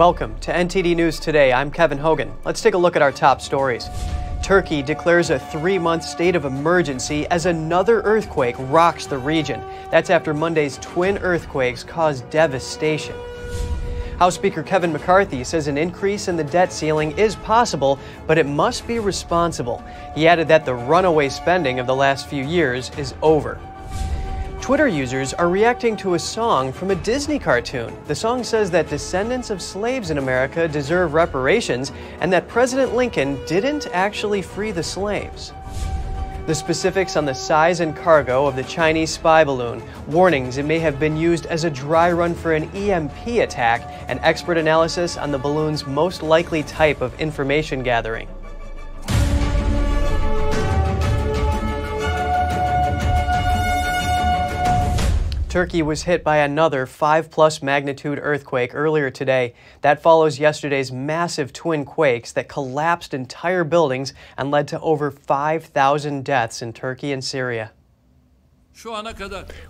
Welcome to NTD News Today. I'm Kevin Hogan. Let's take a look at our top stories. Turkey declares a three month state of emergency as another earthquake rocks the region. That's after Monday's twin earthquakes caused devastation. House Speaker Kevin McCarthy says an increase in the debt ceiling is possible, but it must be responsible. He added that the runaway spending of the last few years is over. Twitter users are reacting to a song from a Disney cartoon. The song says that descendants of slaves in America deserve reparations and that President Lincoln didn't actually free the slaves. The specifics on the size and cargo of the Chinese spy balloon, warnings it may have been used as a dry run for an EMP attack, and expert analysis on the balloon's most likely type of information gathering. Turkey was hit by another 5 plus magnitude earthquake earlier today. That follows yesterday's massive twin quakes that collapsed entire buildings and led to over 5,000 deaths in Turkey and Syria.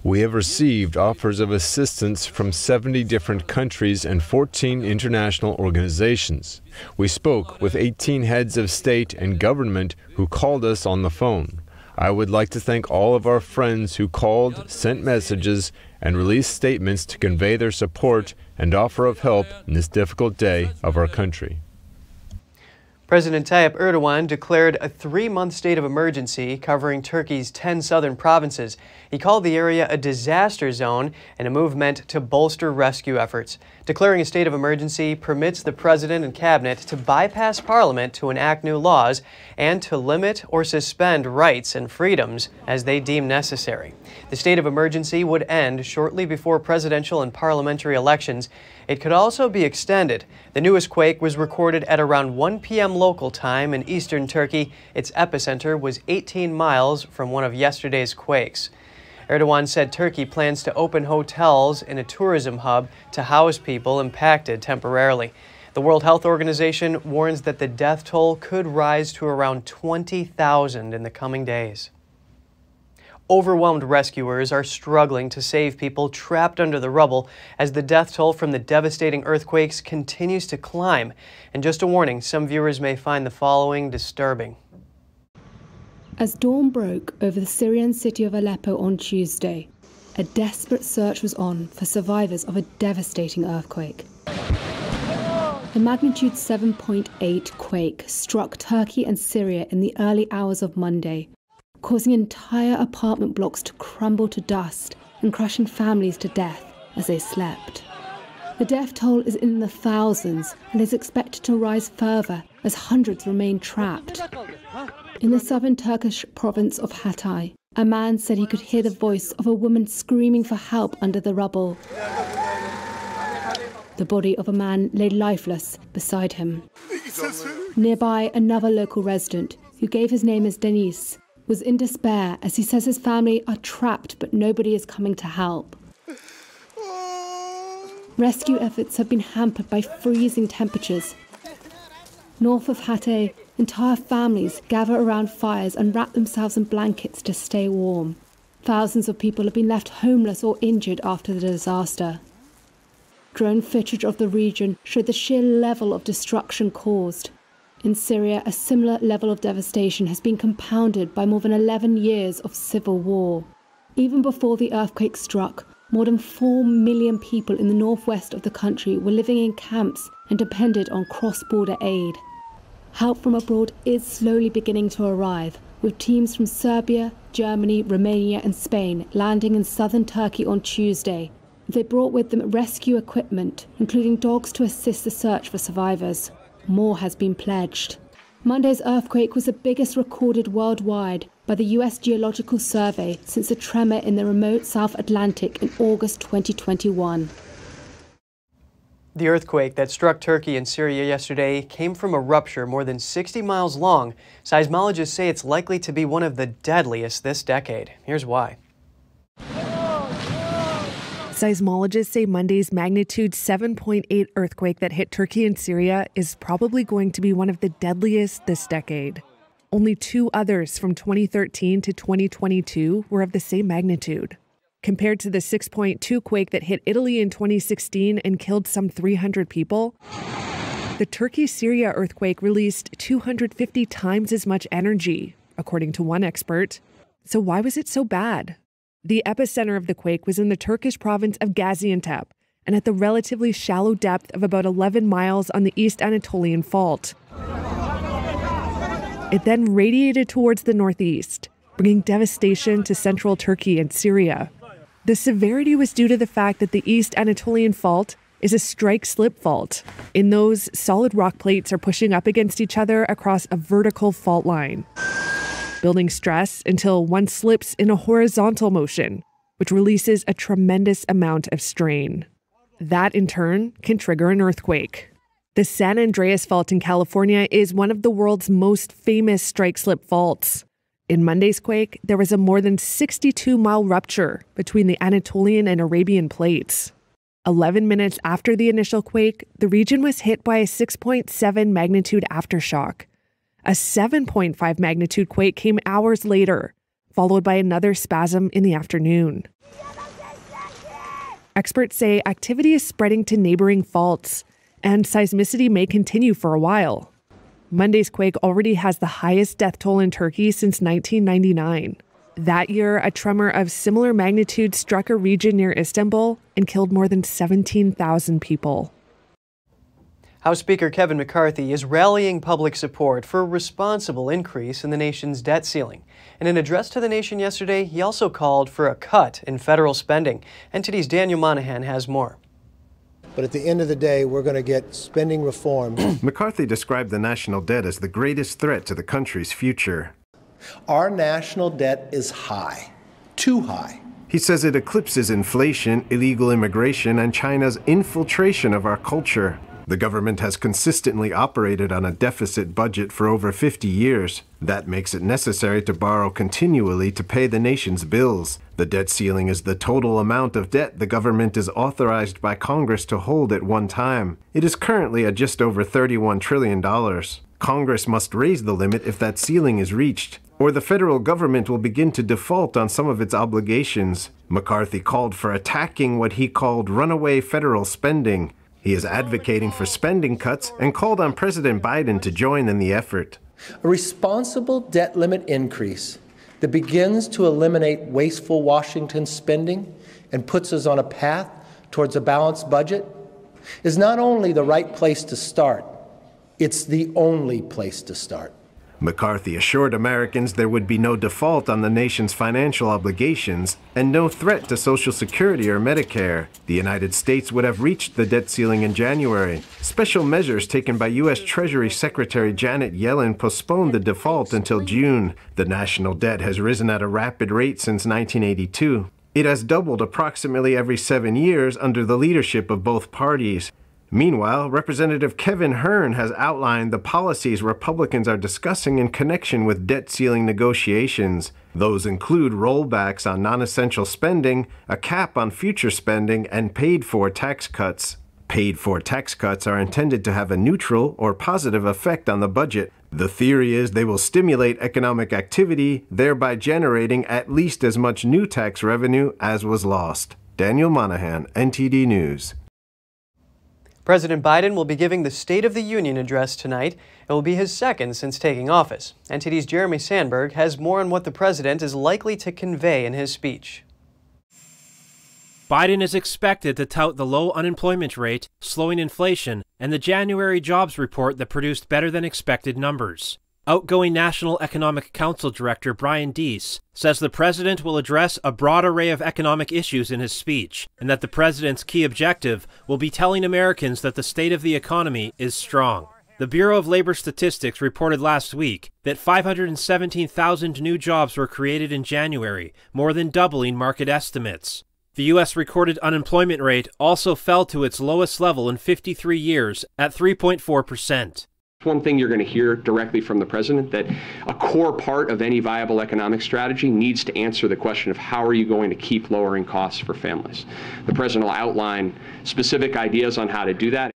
We have received offers of assistance from 70 different countries and 14 international organizations. We spoke with 18 heads of state and government who called us on the phone. I would like to thank all of our friends who called, sent messages, and released statements to convey their support and offer of help in this difficult day of our country. President Tayyip Erdogan declared a three month state of emergency covering Turkey's 10 southern provinces. He called the area a disaster zone and a move meant to bolster rescue efforts. Declaring a state of emergency permits the president and cabinet to bypass parliament to enact new laws and to limit or suspend rights and freedoms as they deem necessary. The state of emergency would end shortly before presidential and parliamentary elections. It could also be extended. The newest quake was recorded at around 1 p.m. local time in eastern Turkey. Its epicenter was 18 miles from one of yesterday's quakes. Erdogan said Turkey plans to open hotels in a tourism hub to house people impacted temporarily. The World Health Organization warns that the death toll could rise to around 20,000 in the coming days. Overwhelmed rescuers are struggling to save people trapped under the rubble as the death toll from the devastating earthquakes continues to climb. And just a warning, some viewers may find the following disturbing. As dawn broke over the Syrian city of Aleppo on Tuesday, a desperate search was on for survivors of a devastating earthquake. The magnitude 7.8 quake struck Turkey and Syria in the early hours of Monday, causing entire apartment blocks to crumble to dust and crushing families to death as they slept. The death toll is in the thousands and is expected to rise further as hundreds remain trapped. In the southern Turkish province of Hatay, a man said he could hear the voice of a woman screaming for help under the rubble. The body of a man lay lifeless beside him. Nearby, another local resident, who gave his name as Denis, was in despair as he says his family are trapped but nobody is coming to help. Rescue efforts have been hampered by freezing temperatures. North of Hatay, entire families gather around fires and wrap themselves in blankets to stay warm. Thousands of people have been left homeless or injured after the disaster. Drone footage of the region showed the sheer level of destruction caused. In Syria, a similar level of devastation has been compounded by more than 11 years of civil war. Even before the earthquake struck, more than 4 million people in the northwest of the country were living in camps and depended on cross border aid. Help from abroad is slowly beginning to arrive, with teams from Serbia, Germany, Romania, and Spain landing in southern Turkey on Tuesday. They brought with them rescue equipment, including dogs to assist the search for survivors. More has been pledged. Monday's earthquake was the biggest recorded worldwide by the US Geological Survey since the tremor in the remote South Atlantic in August 2021. The earthquake that struck Turkey and Syria yesterday came from a rupture more than 60 miles long. Seismologists say it's likely to be one of the deadliest this decade. Here's why. Seismologists say Monday's magnitude 7.8 earthquake that hit Turkey and Syria is probably going to be one of the deadliest this decade. Only two others from 2013 to 2022 were of the same magnitude. Compared to the 6.2 quake that hit Italy in 2016 and killed some 300 people, the Turkey Syria earthquake released 250 times as much energy, according to one expert. So, why was it so bad? The epicenter of the quake was in the Turkish province of Gaziantep and at the relatively shallow depth of about 11 miles on the East Anatolian Fault. It then radiated towards the northeast, bringing devastation to central Turkey and Syria. The severity was due to the fact that the East Anatolian Fault is a strike slip fault. In those, solid rock plates are pushing up against each other across a vertical fault line, building stress until one slips in a horizontal motion, which releases a tremendous amount of strain. That, in turn, can trigger an earthquake. The San Andreas Fault in California is one of the world's most famous strike slip faults. In Monday's quake, there was a more than 62 mile rupture between the Anatolian and Arabian plates. 11 minutes after the initial quake, the region was hit by a 6.7 magnitude aftershock. A 7.5 magnitude quake came hours later, followed by another spasm in the afternoon. Experts say activity is spreading to neighboring faults, and seismicity may continue for a while. Monday's quake already has the highest death toll in Turkey since 1999. That year, a tremor of similar magnitude struck a region near Istanbul and killed more than 17,000 people. House Speaker Kevin McCarthy is rallying public support for a responsible increase in the nation's debt ceiling. In an address to the nation yesterday, he also called for a cut in federal spending. NTD's Daniel Monahan has more. But at the end of the day, we're going to get spending reform. McCarthy described the national debt as the greatest threat to the country's future. Our national debt is high, too high. He says it eclipses inflation, illegal immigration, and China's infiltration of our culture. The government has consistently operated on a deficit budget for over 50 years. That makes it necessary to borrow continually to pay the nation's bills. The debt ceiling is the total amount of debt the government is authorized by Congress to hold at one time. It is currently at just over $31 trillion. Congress must raise the limit if that ceiling is reached, or the federal government will begin to default on some of its obligations. McCarthy called for attacking what he called runaway federal spending. He is advocating for spending cuts and called on President Biden to join in the effort. A responsible debt limit increase that begins to eliminate wasteful Washington spending and puts us on a path towards a balanced budget is not only the right place to start, it's the only place to start. McCarthy assured Americans there would be no default on the nation's financial obligations and no threat to Social Security or Medicare. The United States would have reached the debt ceiling in January. Special measures taken by U.S. Treasury Secretary Janet Yellen postponed the default until June. The national debt has risen at a rapid rate since 1982. It has doubled approximately every seven years under the leadership of both parties. Meanwhile, Representative Kevin Hern has outlined the policies Republicans are discussing in connection with debt ceiling negotiations. Those include rollbacks on non essential spending, a cap on future spending, and paid for tax cuts. Paid for tax cuts are intended to have a neutral or positive effect on the budget. The theory is they will stimulate economic activity, thereby generating at least as much new tax revenue as was lost. Daniel Monahan, NTD News. President Biden will be giving the State of the Union address tonight. It will be his second since taking office. NTD's Jeremy Sandberg has more on what the president is likely to convey in his speech. Biden is expected to tout the low unemployment rate, slowing inflation, and the January jobs report that produced better than expected numbers. Outgoing National Economic Council Director Brian Deese says the president will address a broad array of economic issues in his speech, and that the president's key objective will be telling Americans that the state of the economy is strong. The Bureau of Labor Statistics reported last week that 517,000 new jobs were created in January, more than doubling market estimates. The U.S. recorded unemployment rate also fell to its lowest level in 53 years at 3.4 percent. One thing you're going to hear directly from the president that a core part of any viable economic strategy needs to answer the question of how are you going to keep lowering costs for families. The president will outline specific ideas on how to do that.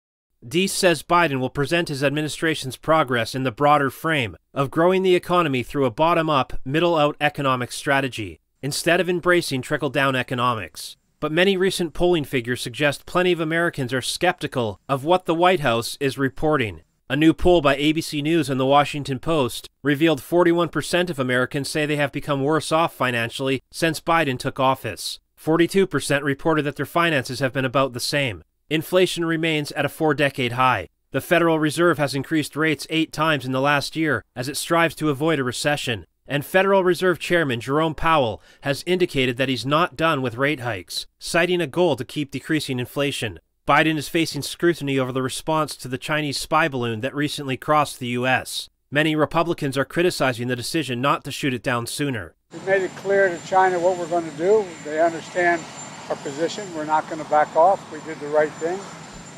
Deese says Biden will present his administration's progress in the broader frame of growing the economy through a bottom up, middle out economic strategy. instead of embracing trickle down economics. But many recent polling figures suggest plenty of Americans are skeptical of what the White House is reporting. A new poll by ABC News and the Washington Post revealed 41% of Americans say they have become worse off financially since Biden took office. 42% reported that their finances have been about the same. Inflation remains at a four decade high. The Federal Reserve has increased rates eight times in the last year as it strives to avoid a recession. And Federal Reserve Chairman Jerome Powell has indicated that he's not done with rate hikes, citing a goal to keep decreasing inflation. Biden is facing scrutiny over the response to the Chinese spy balloon that recently crossed the U.S. Many Republicans are criticizing the decision not to shoot it down sooner. We've made it clear to China what we're going to do. They understand our position. We're not going to back off. We did the right thing.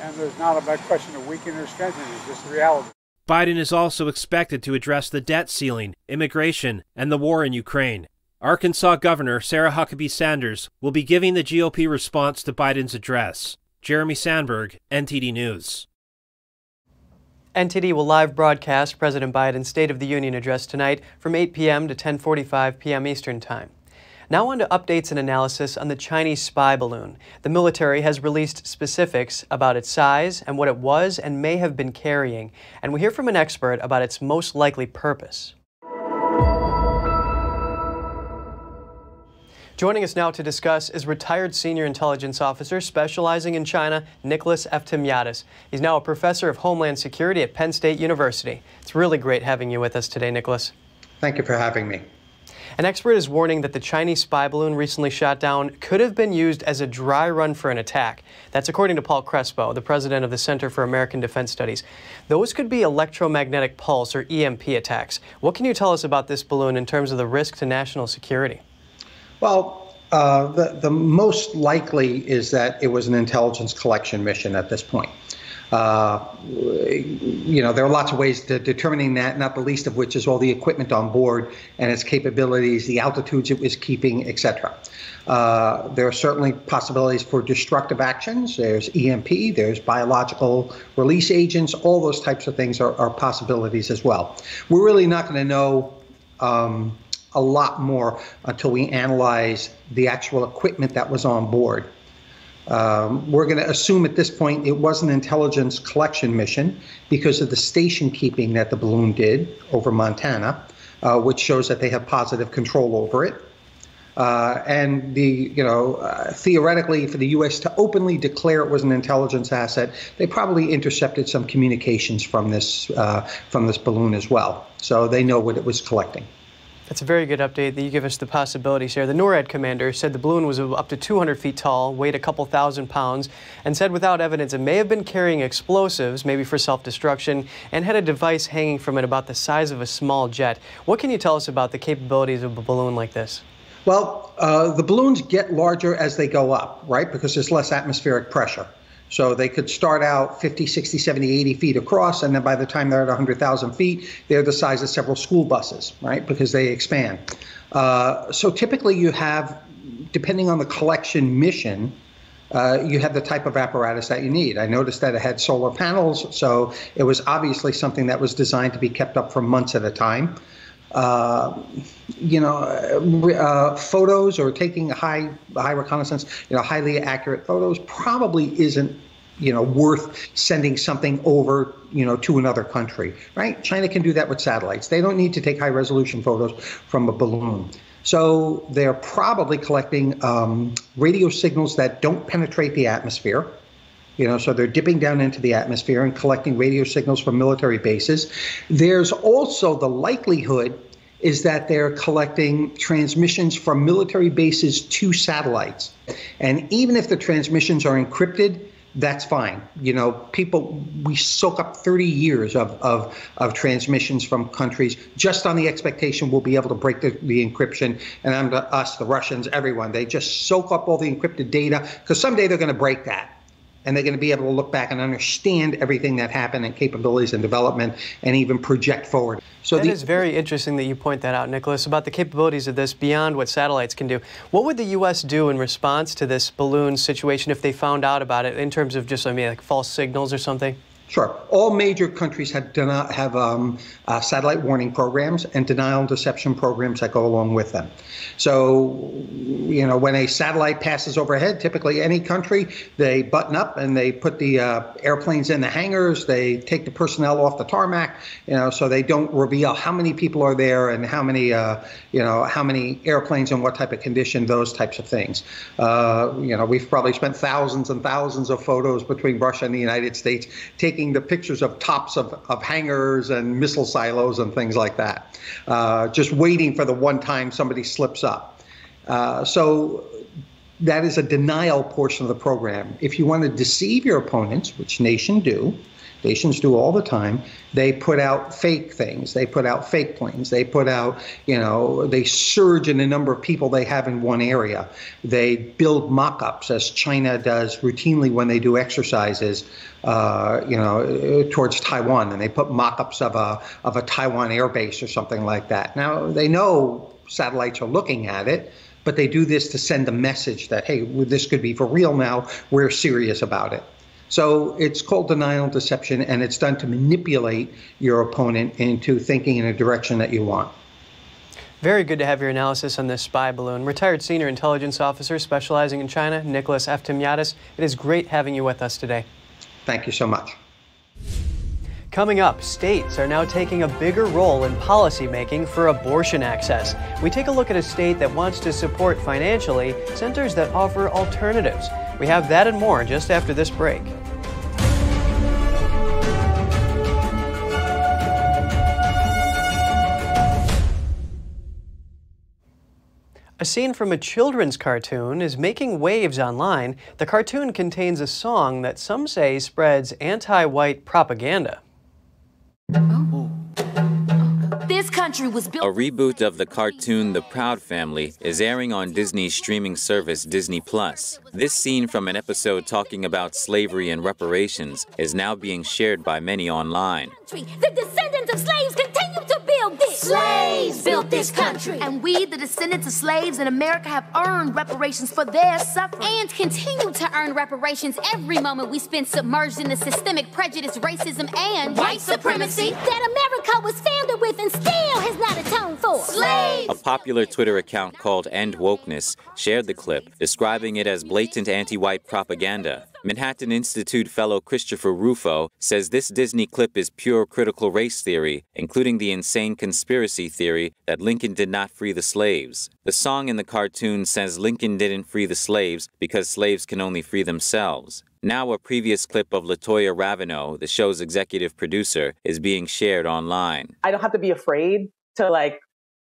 And there's not a question of weakening or strengthening. It's just reality. Biden is also expected to address the debt ceiling, immigration, and the war in Ukraine. Arkansas Governor Sarah Huckabee Sanders will be giving the GOP response to Biden's address. Jeremy Sandberg, NTD News. NTD will live broadcast President Biden's State of the Union address tonight from 8 p.m. to 10:45 p.m. Eastern Time. Now on to updates and analysis on the Chinese spy balloon. The military has released specifics about its size and what it was and may have been carrying, and we hear from an expert about its most likely purpose. Joining us now to discuss is retired senior intelligence officer specializing in China, Nicholas Efthymiadis. He's now a professor of Homeland Security at Penn State University. It's really great having you with us today, Nicholas. Thank you for having me. An expert is warning that the Chinese spy balloon recently shot down could have been used as a dry run for an attack. That's according to Paul Crespo, the president of the Center for American Defense Studies. Those could be electromagnetic pulse or EMP attacks. What can you tell us about this balloon in terms of the risk to national security? Well, uh, the, the most likely is that it was an intelligence collection mission at this point. Uh, you know, there are lots of ways to determining that, not the least of which is all the equipment on board and its capabilities, the altitudes it was keeping, etc. Uh, there are certainly possibilities for destructive actions. There's EMP, there's biological release agents, all those types of things are, are possibilities as well. We're really not going to know um, a lot more until we analyze the actual equipment that was on board. Um, we're going to assume at this point it was an intelligence collection mission because of the station keeping that the balloon did over Montana, uh, which shows that they have positive control over it. Uh, and the, you know, uh, theoretically, for the U.S. to openly declare it was an intelligence asset, they probably intercepted some communications from this uh, from this balloon as well. So they know what it was collecting. That's a very good update that you give us the possibilities here. The NORAD commander said the balloon was up to 200 feet tall, weighed a couple thousand pounds, and said without evidence it may have been carrying explosives, maybe for self-destruction, and had a device hanging from it about the size of a small jet. What can you tell us about the capabilities of a balloon like this? Well, uh, the balloons get larger as they go up, right? Because there's less atmospheric pressure. So they could start out 50, 60, 70, 80 feet across, and then by the time they're at 100,000 feet, they're the size of several school buses, right? Because they expand. Uh, so typically you have, depending on the collection mission, uh, you have the type of apparatus that you need. I noticed that it had solar panels, so it was obviously something that was designed to be kept up for months at a time. Uh, you know, uh, photos or taking high high reconnaissance, you know, highly accurate photos probably isn't you know worth sending something over you know to another country right? China can do that with satellites. They don't need to take high resolution photos from a balloon. So they're probably collecting um, radio signals that don't penetrate the atmosphere you know, so they're dipping down into the atmosphere and collecting radio signals from military bases. There's also the likelihood is that they're collecting transmissions from military bases to satellites. And even if the transmissions are encrypted, that's fine. You know, people, we soak up 30 years of, of, of transmissions from countries just on the expectation we'll be able to break the, the encryption. And I'm us, the Russians, everyone, they just soak up all the encrypted data because someday they're going to break that and they're going to be able to look back and understand everything that happened and capabilities and development and even project forward. So that the, is very interesting that you point that out, Nicholas, about the capabilities of this beyond what satellites can do. What would the U.S. do in response to this balloon situation if they found out about it in terms of just, I mean, like false signals or something? Sure. All major countries have have um, uh, satellite warning programs and denial and deception programs that go along with them. So, you know, when a satellite passes overhead, typically any country, they button up and they put the uh, airplanes in the hangars. They take the personnel off the tarmac, you know, so they don't reveal how many people are there and how many, uh, you know, how many airplanes and what type of condition, those types of things. Uh, you know, we've probably spent thousands and thousands of photos between Russia and the United States taking taking the pictures of tops of, of hangars and missile silos and things like that, uh, just waiting for the one time somebody slips up. Uh, so that is a denial portion of the program. If you want to deceive your opponents, which nation do, Nations do all the time. They put out fake things. They put out fake planes. They put out, you know, they surge in the number of people they have in one area. They build mock ups, as China does routinely when they do exercises, uh, you know, towards Taiwan. And they put mock ups of a, of a Taiwan air base or something like that. Now, they know satellites are looking at it but they do this to send a message that hey this could be for real now we're serious about it so it's called denial and deception, and it's done to manipulate your opponent into thinking in a direction that you want. Very good to have your analysis on this spy balloon. Retired senior intelligence officer specializing in China, Nicholas Efthymiadis. It is great having you with us today. Thank you so much. Coming up, states are now taking a bigger role in policymaking for abortion access. We take a look at a state that wants to support financially centers that offer alternatives. We have that and more just after this break. A scene from a children's cartoon is making waves online. The cartoon contains a song that some say spreads anti-white propaganda. Oh. This country was built. A reboot of the cartoon The Proud Family is airing on Disney's streaming service Disney Plus. This scene from an episode talking about slavery and reparations is now being shared by many online. The descendants Slaves built this country. And we, the descendants of slaves in America, have earned reparations for their suffering. And continue to earn reparations every moment we spend submerged in the systemic prejudice, racism, and white supremacy that America was founded with and still has not atoned for. Slaves! A popular Twitter account called End Wokeness shared the clip, describing it as blatant anti white propaganda. Manhattan Institute fellow Christopher Rufo says this Disney clip is pure critical race theory, including the insane conspiracy theory that Lincoln did not free the slaves. The song in the cartoon says Lincoln didn't free the slaves because slaves can only free themselves. Now, a previous clip of Latoya Raveneau, the show's executive producer, is being shared online. I don't have to be afraid to like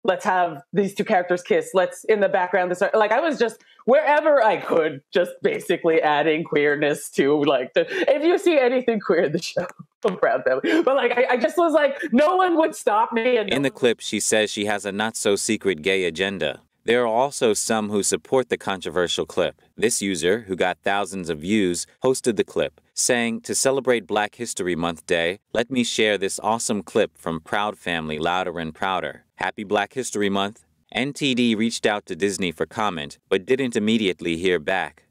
let's have these two characters kiss. Let's in the background. This like I was just wherever I could, just basically adding queerness to like the. If you see anything queer in the show, I'm proud family. But like I, I just was like, no one would stop me. in the clip, she says she has a not so secret gay agenda. There are also some who support the controversial clip. This user, who got thousands of views, posted the clip, saying, To celebrate Black History Month Day, let me share this awesome clip from Proud Family Louder and Prouder. Happy Black History Month. NTD reached out to Disney for comment, but didn't immediately hear back.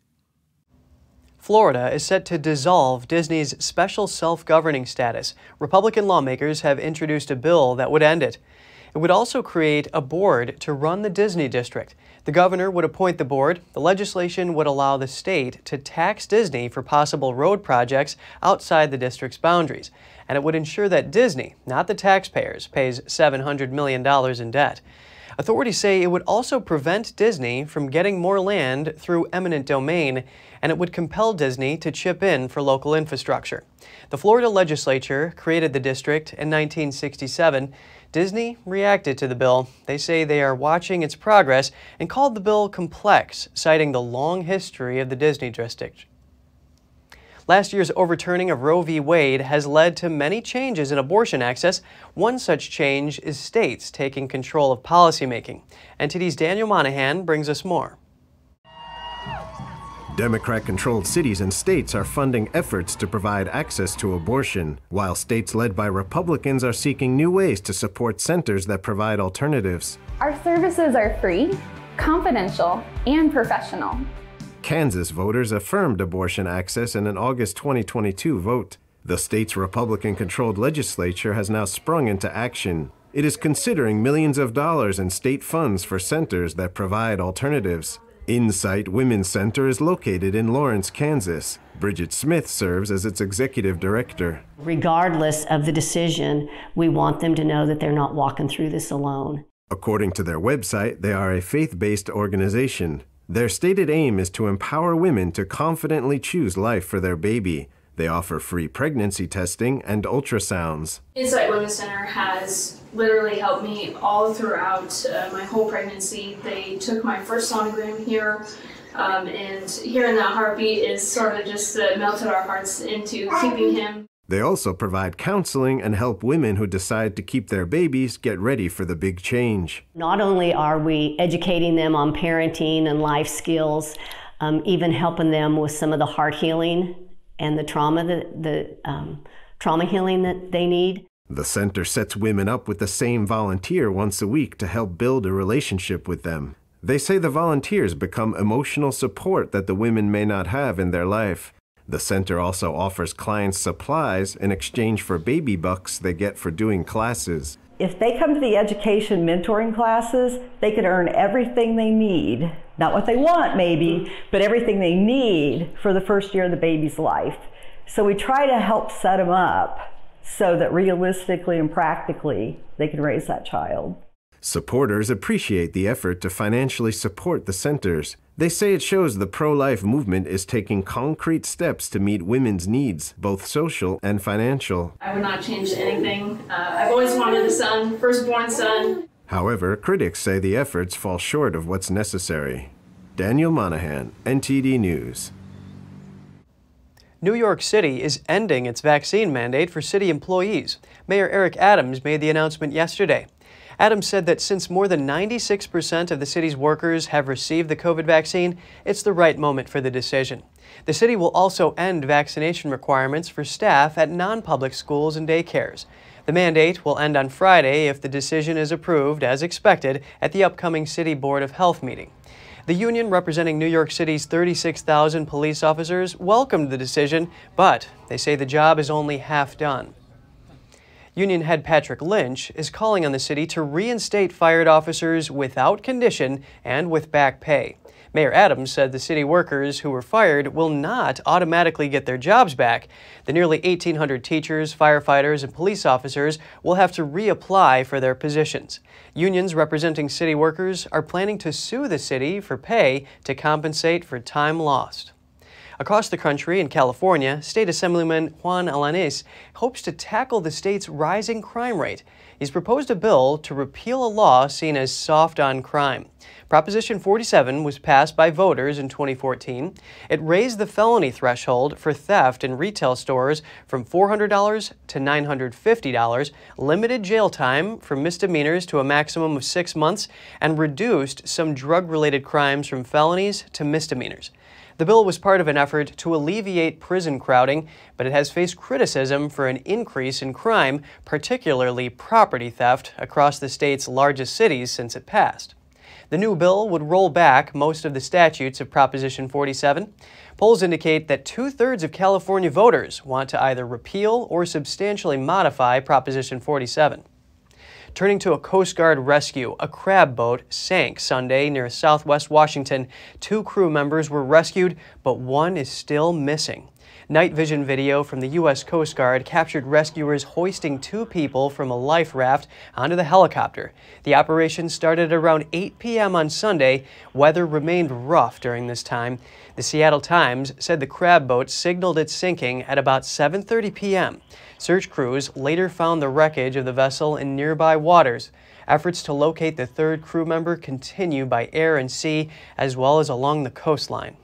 Florida is set to dissolve Disney's special self governing status. Republican lawmakers have introduced a bill that would end it. It would also create a board to run the Disney district. The governor would appoint the board. The legislation would allow the state to tax Disney for possible road projects outside the district's boundaries. And it would ensure that Disney, not the taxpayers, pays $700 million in debt. Authorities say it would also prevent Disney from getting more land through eminent domain, and it would compel Disney to chip in for local infrastructure. The Florida legislature created the district in 1967. Disney reacted to the bill. They say they are watching its progress and called the bill complex, citing the long history of the Disney district. Last year's overturning of Roe v. Wade has led to many changes in abortion access. One such change is states taking control of policymaking. NTD's Daniel Monahan brings us more. Democrat controlled cities and states are funding efforts to provide access to abortion, while states led by Republicans are seeking new ways to support centers that provide alternatives. Our services are free, confidential, and professional. Kansas voters affirmed abortion access in an August 2022 vote. The state's Republican controlled legislature has now sprung into action. It is considering millions of dollars in state funds for centers that provide alternatives. Insight Women's Center is located in Lawrence, Kansas. Bridget Smith serves as its executive director. Regardless of the decision, we want them to know that they're not walking through this alone. According to their website, they are a faith based organization. Their stated aim is to empower women to confidently choose life for their baby. They offer free pregnancy testing and ultrasounds. Insight Women's Center has literally helped me all throughout uh, my whole pregnancy. They took my first sonogram here, um, and hearing that heartbeat is sort of just uh, melted our hearts into keeping him. They also provide counseling and help women who decide to keep their babies get ready for the big change. Not only are we educating them on parenting and life skills, um, even helping them with some of the heart healing and the trauma that the um, trauma healing that they need. The center sets women up with the same volunteer once a week to help build a relationship with them. They say the volunteers become emotional support that the women may not have in their life. The center also offers clients supplies in exchange for baby bucks they get for doing classes. If they come to the education mentoring classes, they could earn everything they need. Not what they want, maybe, but everything they need for the first year of the baby's life. So we try to help set them up so that realistically and practically they can raise that child. Supporters appreciate the effort to financially support the centers. They say it shows the pro life movement is taking concrete steps to meet women's needs, both social and financial. I would not change anything. Uh, I've always wanted a son, firstborn son. However, critics say the efforts fall short of what's necessary. Daniel Monahan, NTD News. New York City is ending its vaccine mandate for city employees. Mayor Eric Adams made the announcement yesterday. Adams said that since more than 96% of the city's workers have received the COVID vaccine, it's the right moment for the decision. The city will also end vaccination requirements for staff at non-public schools and daycares. The mandate will end on Friday if the decision is approved as expected at the upcoming City Board of Health meeting. The union representing New York City's 36,000 police officers welcomed the decision, but they say the job is only half done. Union head Patrick Lynch is calling on the city to reinstate fired officers without condition and with back pay. Mayor Adams said the city workers who were fired will not automatically get their jobs back. The nearly 1,800 teachers, firefighters, and police officers will have to reapply for their positions. Unions representing city workers are planning to sue the city for pay to compensate for time lost. Across the country in California, State Assemblyman Juan Alanis hopes to tackle the state's rising crime rate. He's proposed a bill to repeal a law seen as soft on crime. Proposition 47 was passed by voters in 2014. It raised the felony threshold for theft in retail stores from $400 to $950, limited jail time for misdemeanors to a maximum of six months, and reduced some drug related crimes from felonies to misdemeanors. The bill was part of an effort to alleviate prison crowding, but it has faced criticism for an increase in crime, particularly property theft, across the state's largest cities since it passed. The new bill would roll back most of the statutes of Proposition 47. Polls indicate that two thirds of California voters want to either repeal or substantially modify Proposition 47. Turning to a Coast Guard rescue, a crab boat sank Sunday near southwest Washington. Two crew members were rescued, but one is still missing. Night vision video from the U.S. Coast Guard captured rescuers hoisting two people from a life raft onto the helicopter. The operation started around 8 p.m. on Sunday. Weather remained rough during this time. The Seattle Times said the crab boat signaled its sinking at about 7.30 p.m. Search crews later found the wreckage of the vessel in nearby waters. Efforts to locate the third crew member continue by air and sea, as well as along the coastline.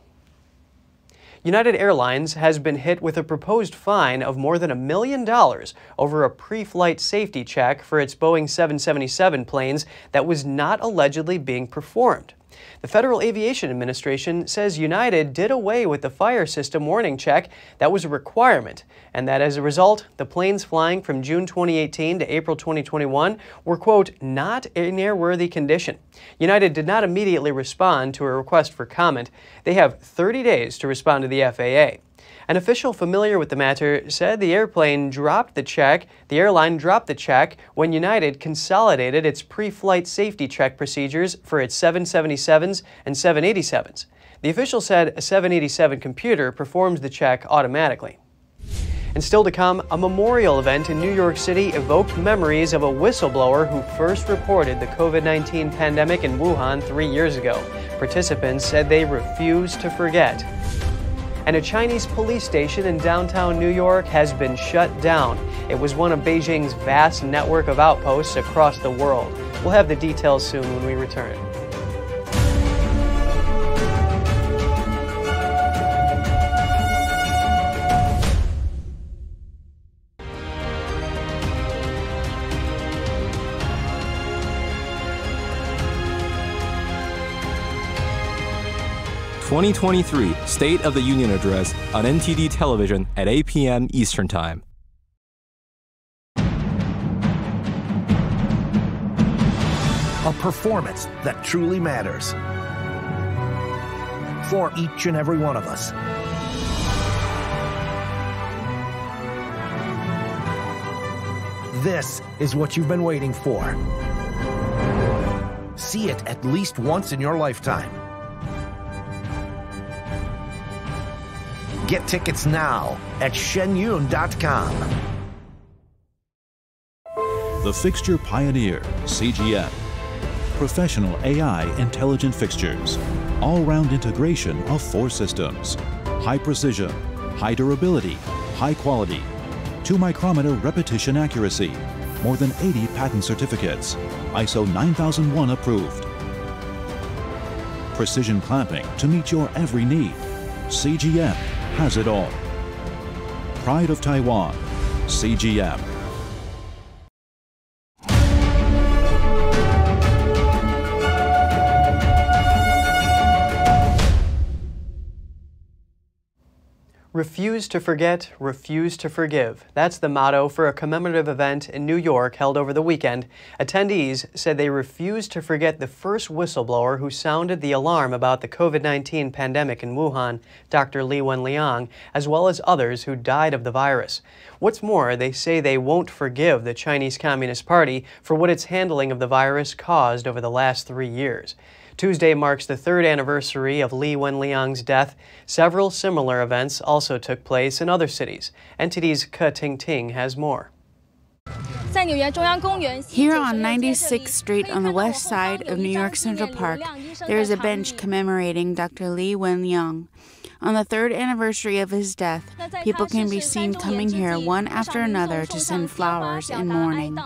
United Airlines has been hit with a proposed fine of more than a million dollars over a pre-flight safety check for its Boeing 777 planes that was not allegedly being performed. The Federal Aviation Administration says United did away with the fire system warning check that was a requirement, and that as a result, the planes flying from June 2018 to April 2021 were, quote, not in airworthy condition. United did not immediately respond to a request for comment. They have 30 days to respond to the FAA. An official familiar with the matter said the airplane dropped the check, the airline dropped the check when United consolidated its pre-flight safety check procedures for its 777s and 787s. The official said a 787 computer performs the check automatically. And still to come, a memorial event in New York City evoked memories of a whistleblower who first reported the COVID 19 pandemic in Wuhan three years ago. Participants said they refuse to forget. And a Chinese police station in downtown New York has been shut down. It was one of Beijing's vast network of outposts across the world. We'll have the details soon when we return. 2023 State of the Union Address on NTD television at 8 p.m. Eastern Time. A performance that truly matters for each and every one of us. This is what you've been waiting for. See it at least once in your lifetime. Get tickets now at shenyun.com. The Fixture Pioneer, CGM. Professional AI intelligent fixtures. All-round integration of four systems. High precision, high durability, high quality. 2 micrometer repetition accuracy. More than 80 patent certificates. ISO 9001 approved. Precision clamping to meet your every need. CGM has it all. Pride of Taiwan, CGM. Refuse to forget, refuse to forgive. That's the motto for a commemorative event in New York held over the weekend. Attendees said they refused to forget the first whistleblower who sounded the alarm about the COVID 19 pandemic in Wuhan, Dr. Li Wenliang, as well as others who died of the virus. What's more, they say they won't forgive the Chinese Communist Party for what its handling of the virus caused over the last three years. Tuesday marks the third anniversary of Li Wenliang's death. Several similar events also took place in other cities. NTD's Ke Ting Ting has more. Here on 96th Street on the west side of New York Central Park, there is a bench commemorating Dr. Li Wenliang. On the third anniversary of his death, people can be seen coming here one after another to send flowers in mourning.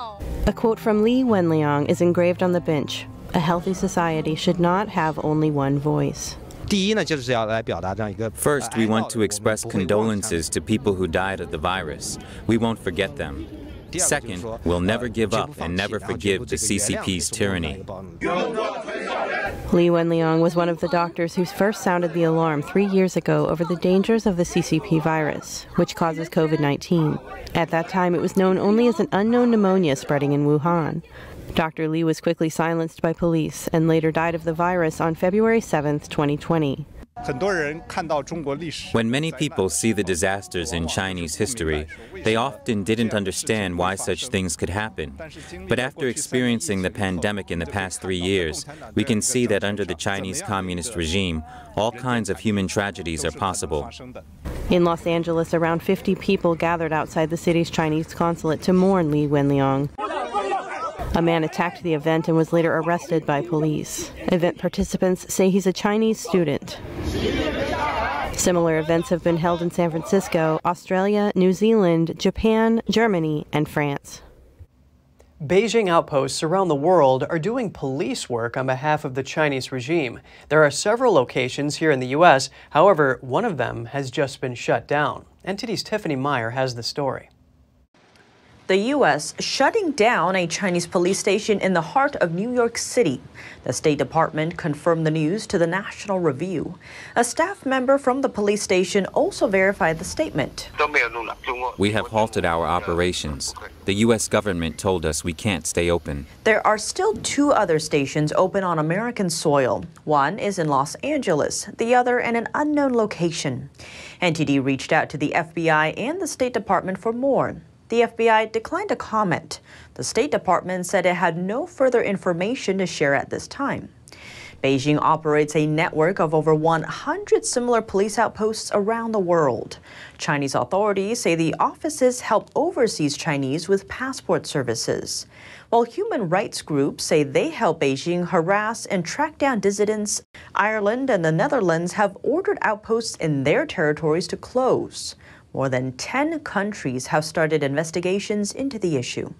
A quote from Li Wenliang is engraved on the bench. A healthy society should not have only one voice. First, we want to express condolences to people who died of the virus. We won't forget them. Second, we'll never give up and never forgive the CCP's tyranny. Li Wenliang was one of the doctors who first sounded the alarm three years ago over the dangers of the CCP virus, which causes COVID 19. At that time, it was known only as an unknown pneumonia spreading in Wuhan. Dr. Li was quickly silenced by police and later died of the virus on February 7, 2020. When many people see the disasters in Chinese history, they often didn't understand why such things could happen. But after experiencing the pandemic in the past three years, we can see that under the Chinese communist regime, all kinds of human tragedies are possible. In Los Angeles, around 50 people gathered outside the city's Chinese consulate to mourn Li Wenliang. A man attacked the event and was later arrested by police. Event participants say he's a Chinese student. Similar events have been held in San Francisco, Australia, New Zealand, Japan, Germany, and France. Beijing outposts around the world are doing police work on behalf of the Chinese regime. There are several locations here in the U.S., however, one of them has just been shut down. NTD's Tiffany Meyer has the story. The U.S. shutting down a Chinese police station in the heart of New York City. The State Department confirmed the news to the National Review. A staff member from the police station also verified the statement. We have halted our operations. The U.S. government told us we can't stay open. There are still two other stations open on American soil. One is in Los Angeles, the other in an unknown location. NTD reached out to the FBI and the State Department for more. The FBI declined to comment. The State Department said it had no further information to share at this time. Beijing operates a network of over 100 similar police outposts around the world. Chinese authorities say the offices help overseas Chinese with passport services, while human rights groups say they help Beijing harass and track down dissidents. Ireland and the Netherlands have ordered outposts in their territories to close. More than 10 countries have started investigations into the issue.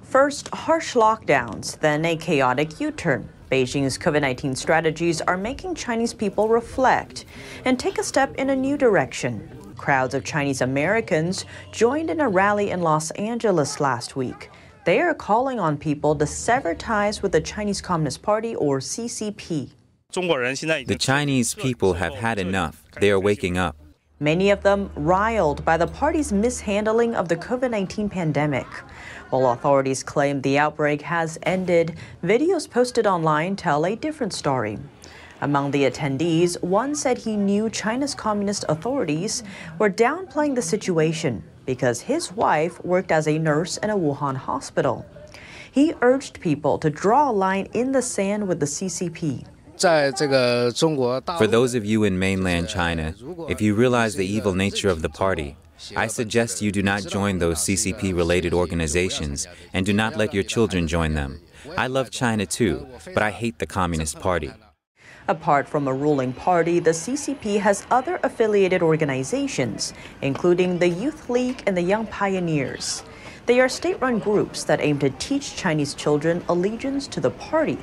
First, harsh lockdowns, then a chaotic U turn. Beijing's COVID 19 strategies are making Chinese people reflect and take a step in a new direction. Crowds of Chinese Americans joined in a rally in Los Angeles last week. They are calling on people to sever ties with the Chinese Communist Party or CCP. The Chinese people have had enough. They are waking up. Many of them riled by the party's mishandling of the COVID 19 pandemic. While authorities claim the outbreak has ended, videos posted online tell a different story. Among the attendees, one said he knew China's communist authorities were downplaying the situation because his wife worked as a nurse in a Wuhan hospital. He urged people to draw a line in the sand with the CCP. For those of you in mainland China, if you realize the evil nature of the party, I suggest you do not join those CCP related organizations and do not let your children join them. I love China too, but I hate the Communist Party. Apart from a ruling party, the CCP has other affiliated organizations, including the Youth League and the Young Pioneers. They are state run groups that aim to teach Chinese children allegiance to the party.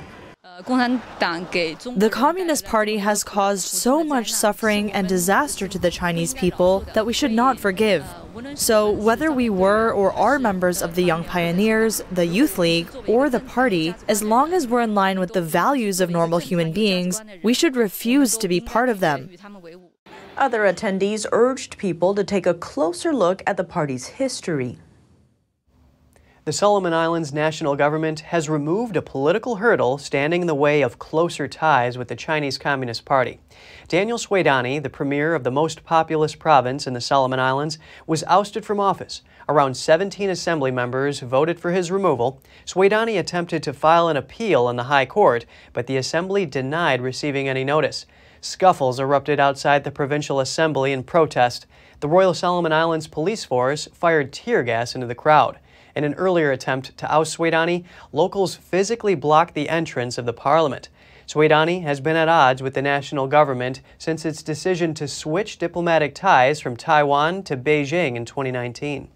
The Communist Party has caused so much suffering and disaster to the Chinese people that we should not forgive. So, whether we were or are members of the Young Pioneers, the Youth League, or the party, as long as we're in line with the values of normal human beings, we should refuse to be part of them. Other attendees urged people to take a closer look at the party's history. The Solomon Islands national government has removed a political hurdle standing in the way of closer ties with the Chinese Communist Party. Daniel Suidani, the premier of the most populous province in the Solomon Islands, was ousted from office. Around 17 assembly members voted for his removal. Suidani attempted to file an appeal in the High Court, but the assembly denied receiving any notice. Scuffles erupted outside the provincial assembly in protest. The Royal Solomon Islands police force fired tear gas into the crowd. In an earlier attempt to oust Suidani, locals physically blocked the entrance of the parliament. Suidani has been at odds with the national government since its decision to switch diplomatic ties from Taiwan to Beijing in 2019.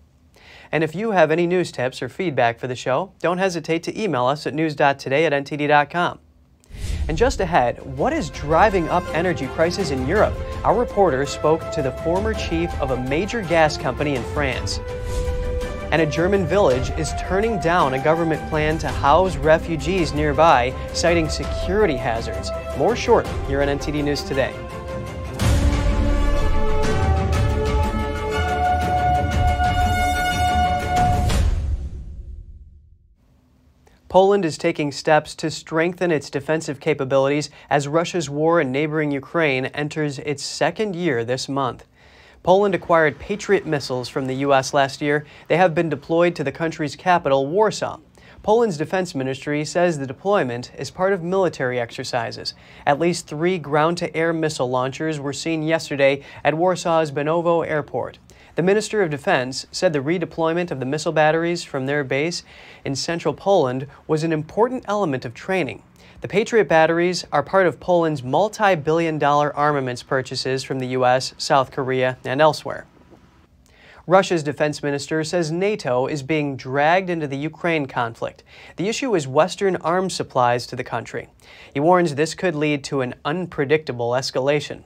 And if you have any news tips or feedback for the show, don't hesitate to email us at news.today at ntd.com. And just ahead, what is driving up energy prices in Europe? Our reporter spoke to the former chief of a major gas company in France and a German village is turning down a government plan to house refugees nearby, citing security hazards. More shortly here on NTD News Today. Poland is taking steps to strengthen its defensive capabilities as Russia's war in neighboring Ukraine enters its second year this month. Poland acquired Patriot missiles from the U.S. last year. They have been deployed to the country's capital, Warsaw. Poland's defense ministry says the deployment is part of military exercises. At least three ground to air missile launchers were seen yesterday at Warsaw's Bemowo Airport. The Minister of Defense said the redeployment of the missile batteries from their base in central Poland was an important element of training. The Patriot batteries are part of Poland's multi billion dollar armaments purchases from the U.S., South Korea, and elsewhere. Russia's defense minister says NATO is being dragged into the Ukraine conflict. The issue is Western arms supplies to the country. He warns this could lead to an unpredictable escalation.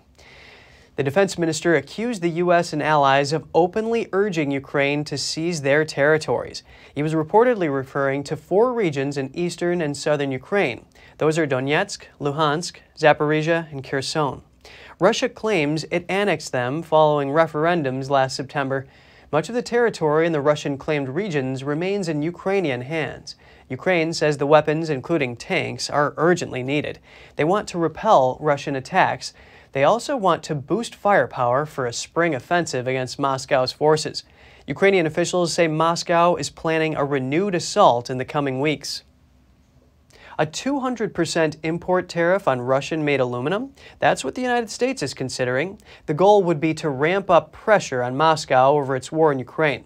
The defense minister accused the U.S. and allies of openly urging Ukraine to seize their territories. He was reportedly referring to four regions in eastern and southern Ukraine. Those are Donetsk, Luhansk, Zaporizhia, and Kherson. Russia claims it annexed them following referendums last September. Much of the territory in the Russian claimed regions remains in Ukrainian hands. Ukraine says the weapons, including tanks, are urgently needed. They want to repel Russian attacks. They also want to boost firepower for a spring offensive against Moscow's forces. Ukrainian officials say Moscow is planning a renewed assault in the coming weeks. A 200% import tariff on Russian made aluminum? That's what the United States is considering. The goal would be to ramp up pressure on Moscow over its war in Ukraine.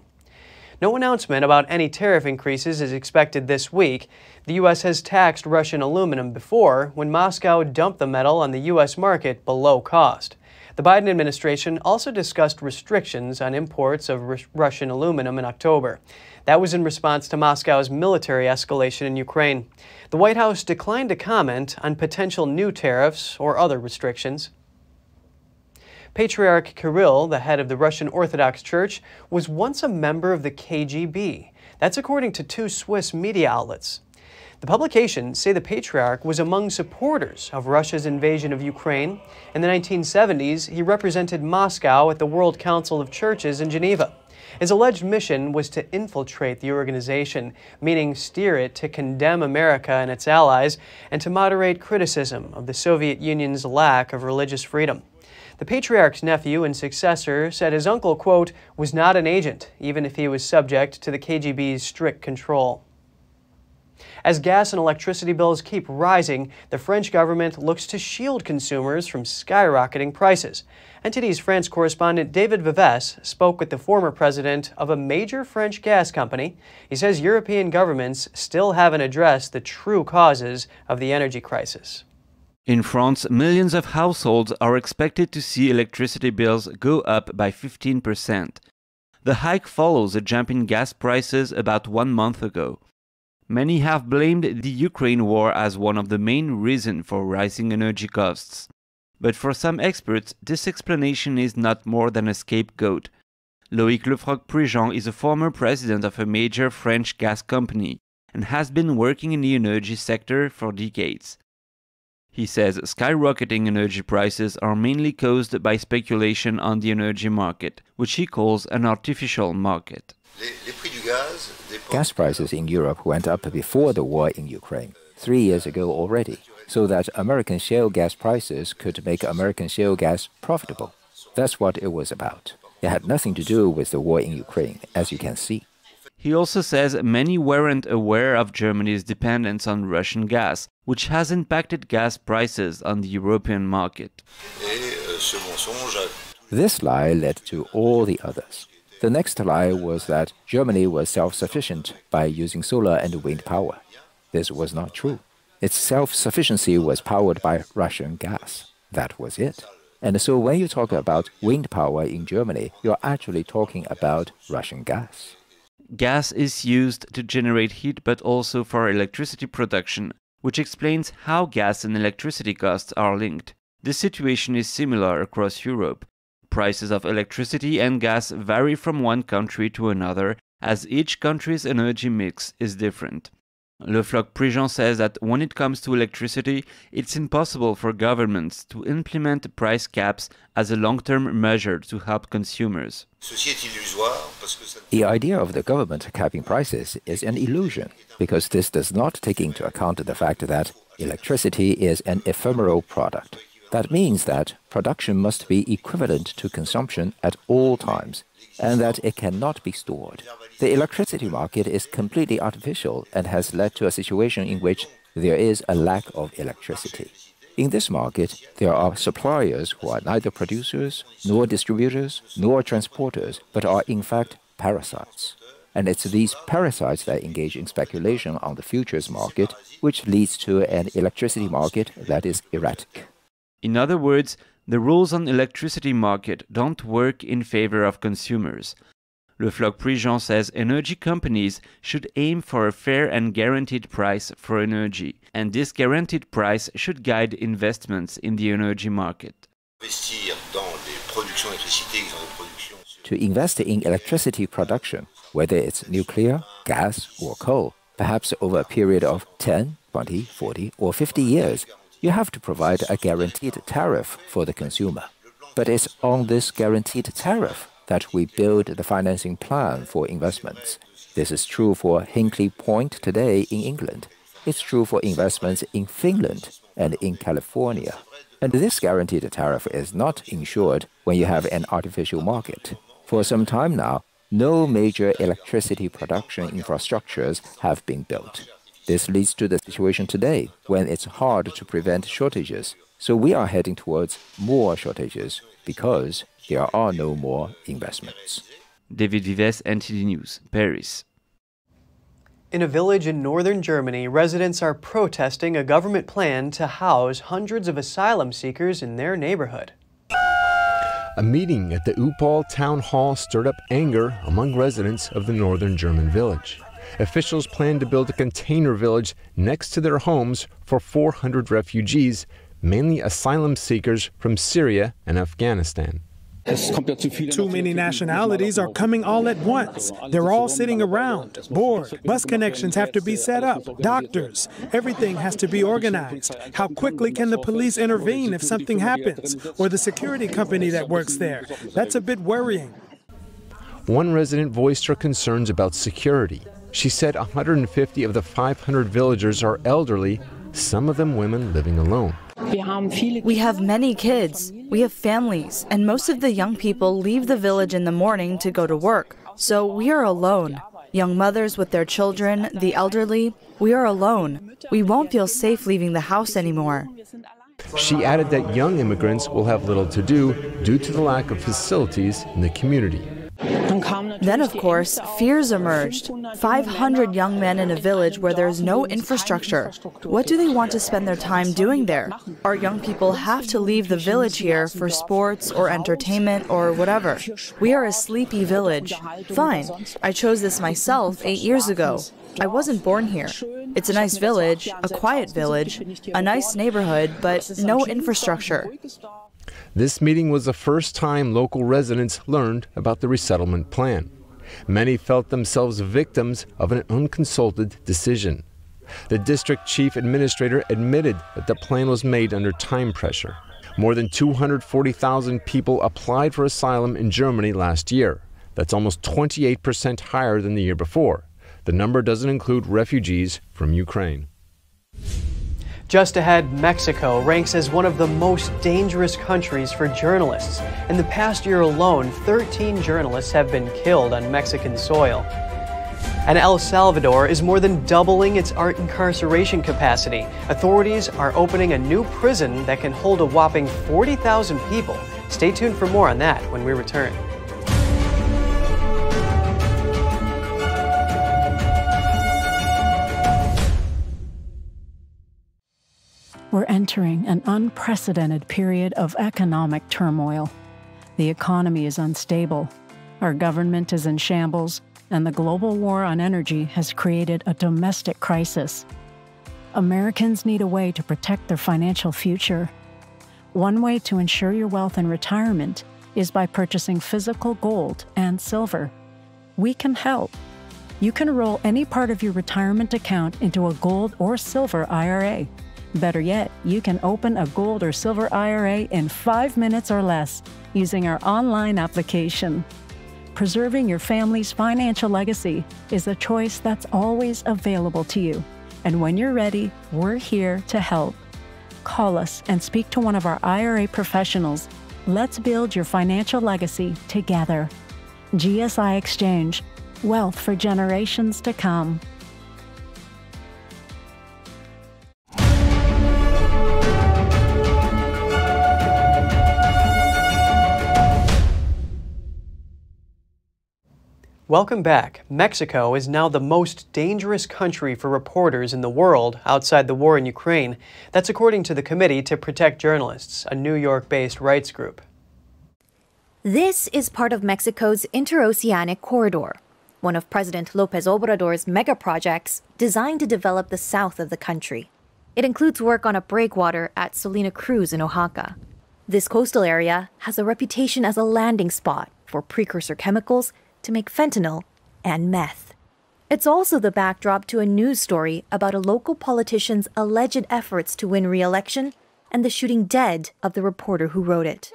No announcement about any tariff increases is expected this week. The U.S. has taxed Russian aluminum before when Moscow dumped the metal on the U.S. market below cost. The Biden administration also discussed restrictions on imports of Russian aluminum in October. That was in response to Moscow's military escalation in Ukraine. The White House declined to comment on potential new tariffs or other restrictions. Patriarch Kirill, the head of the Russian Orthodox Church, was once a member of the KGB. That's according to two Swiss media outlets. The publications say the patriarch was among supporters of Russia's invasion of Ukraine. In the 1970s, he represented Moscow at the World Council of Churches in Geneva. His alleged mission was to infiltrate the organization, meaning steer it to condemn America and its allies and to moderate criticism of the Soviet Union's lack of religious freedom. The patriarch's nephew and successor said his uncle, quote, was not an agent, even if he was subject to the KGB's strict control. As gas and electricity bills keep rising, the French government looks to shield consumers from skyrocketing prices. NTD's France correspondent David Vives spoke with the former president of a major French gas company. He says European governments still haven't addressed the true causes of the energy crisis. In France, millions of households are expected to see electricity bills go up by 15%. The hike follows a jump in gas prices about one month ago. Many have blamed the Ukraine war as one of the main reasons for rising energy costs. But for some experts, this explanation is not more than a scapegoat. Loïc Le Floch-Prigent is a former president of a major French gas company and has been working in the energy sector for decades. He says skyrocketing energy prices are mainly caused by speculation on the energy market, which he calls an artificial market. Gas prices in Europe went up before the war in Ukraine, three years ago already, so that American shale gas prices could make American shale gas profitable. That's what it was about. It had nothing to do with the war in Ukraine, as you can see. He also says many weren't aware of Germany's dependence on Russian gas, which has impacted gas prices on the European market. This lie led to all the others. The next lie was that Germany was self sufficient by using solar and wind power. This was not true. Its self sufficiency was powered by Russian gas. That was it. And so when you talk about wind power in Germany, you're actually talking about Russian gas. Gas is used to generate heat but also for electricity production, which explains how gas and electricity costs are linked. The situation is similar across Europe. Prices of electricity and gas vary from one country to another as each country's energy mix is different. Le Floch-Prigent says that when it comes to electricity, it's impossible for governments to implement price caps as a long-term measure to help consumers. The idea of the government capping prices is an illusion because this does not take into account the fact that electricity is an ephemeral product. That means that production must be equivalent to consumption at all times and that it cannot be stored. The electricity market is completely artificial and has led to a situation in which there is a lack of electricity. In this market, there are suppliers who are neither producers, nor distributors, nor transporters, but are in fact parasites. And it's these parasites that engage in speculation on the futures market, which leads to an electricity market that is erratic. In other words, the rules on electricity market don't work in favor of consumers. Le Floch-Prigent says energy companies should aim for a fair and guaranteed price for energy, and this guaranteed price should guide investments in the energy market. To invest in electricity production, whether it's nuclear, gas, or coal, perhaps over a period of 10, 20, 40, or 50 years, you have to provide a guaranteed tariff for the consumer. But it's on this guaranteed tariff that we build the financing plan for investments. This is true for Hinkley Point today in England. It's true for investments in Finland and in California. And this guaranteed tariff is not insured when you have an artificial market. For some time now, no major electricity production infrastructures have been built. This leads to the situation today when it's hard to prevent shortages. So we are heading towards more shortages because there are no more investments. David Vives, NTD News, Paris. In a village in northern Germany, residents are protesting a government plan to house hundreds of asylum seekers in their neighborhood. A meeting at the Upahl town hall stirred up anger among residents of the northern German village. Officials plan to build a container village next to their homes for 400 refugees, mainly asylum seekers from Syria and Afghanistan. Too many nationalities are coming all at once. They're all sitting around, bored. Bus connections have to be set up, doctors. Everything has to be organized. How quickly can the police intervene if something happens, or the security company that works there? That's a bit worrying. One resident voiced her concerns about security. She said 150 of the 500 villagers are elderly, some of them women living alone. We have many kids, we have families, and most of the young people leave the village in the morning to go to work. So we are alone. Young mothers with their children, the elderly, we are alone. We won't feel safe leaving the house anymore. She added that young immigrants will have little to do due to the lack of facilities in the community. Then, of course, fears emerged. 500 young men in a village where there's no infrastructure. What do they want to spend their time doing there? Our young people have to leave the village here for sports or entertainment or whatever. We are a sleepy village. Fine, I chose this myself eight years ago. I wasn't born here. It's a nice village, a quiet village, a nice neighborhood, but no infrastructure. This meeting was the first time local residents learned about the resettlement plan. Many felt themselves victims of an unconsulted decision. The district chief administrator admitted that the plan was made under time pressure. More than 240,000 people applied for asylum in Germany last year. That's almost 28% higher than the year before. The number doesn't include refugees from Ukraine. Just ahead, Mexico ranks as one of the most dangerous countries for journalists. In the past year alone, 13 journalists have been killed on Mexican soil. And El Salvador is more than doubling its art incarceration capacity. Authorities are opening a new prison that can hold a whopping 40,000 people. Stay tuned for more on that when we return. We're entering an unprecedented period of economic turmoil. The economy is unstable, our government is in shambles, and the global war on energy has created a domestic crisis. Americans need a way to protect their financial future. One way to ensure your wealth in retirement is by purchasing physical gold and silver. We can help. You can roll any part of your retirement account into a gold or silver IRA. Better yet, you can open a gold or silver IRA in five minutes or less using our online application. Preserving your family's financial legacy is a choice that's always available to you. And when you're ready, we're here to help. Call us and speak to one of our IRA professionals. Let's build your financial legacy together. GSI Exchange, wealth for generations to come. Welcome back. Mexico is now the most dangerous country for reporters in the world outside the war in Ukraine. That's according to the Committee to Protect Journalists, a New York based rights group. This is part of Mexico's Interoceanic Corridor, one of President Lopez Obrador's mega projects designed to develop the south of the country. It includes work on a breakwater at Salina Cruz in Oaxaca. This coastal area has a reputation as a landing spot for precursor chemicals to make fentanyl and meth. It's also the backdrop to a news story about a local politician's alleged efforts to win re election and the shooting dead of the reporter who wrote it.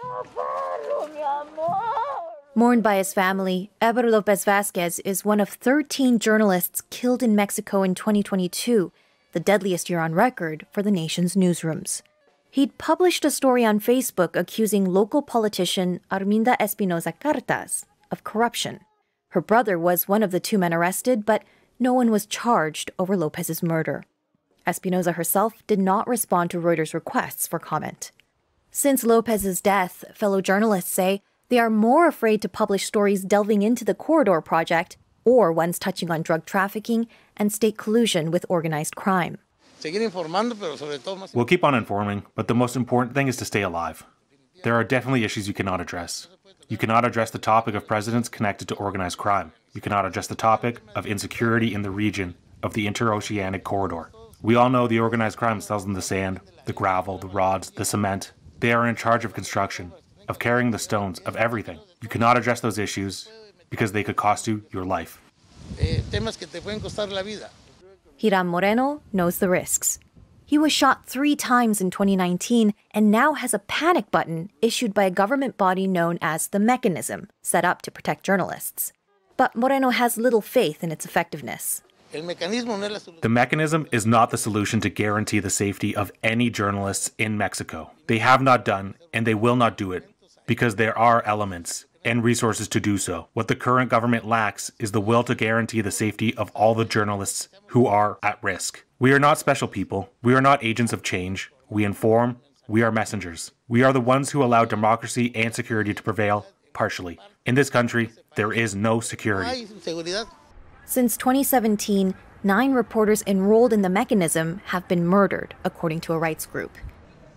Mourned by his family, Eber Lopez Vasquez is one of 13 journalists killed in Mexico in 2022, the deadliest year on record for the nation's newsrooms. He'd published a story on Facebook accusing local politician Arminda Espinosa Cartas of corruption. Her brother was one of the two men arrested, but no one was charged over Lopez's murder. Espinosa herself did not respond to Reuters' requests for comment. Since Lopez's death, fellow journalists say they are more afraid to publish stories delving into the Corridor Project or ones touching on drug trafficking and state collusion with organized crime. We'll keep on informing, but the most important thing is to stay alive. There are definitely issues you cannot address. You cannot address the topic of presidents connected to organized crime. You cannot address the topic of insecurity in the region of the interoceanic corridor. We all know the organized crime sells them the sand, the gravel, the rods, the cement. They are in charge of construction of carrying the stones, of everything. You cannot address those issues because they could cost you your life. Eh, Hiram Moreno knows the risks. He was shot three times in 2019 and now has a panic button issued by a government body known as the Mechanism, set up to protect journalists. But Moreno has little faith in its effectiveness. The mechanism is not the solution to guarantee the safety of any journalists in Mexico. They have not done, and they will not do it because there are elements and resources to do so. What the current government lacks is the will to guarantee the safety of all the journalists who are at risk. We are not special people. We are not agents of change. We inform. We are messengers. We are the ones who allow democracy and security to prevail partially. In this country, there is no security. Since 2017, nine reporters enrolled in the mechanism have been murdered, according to a rights group.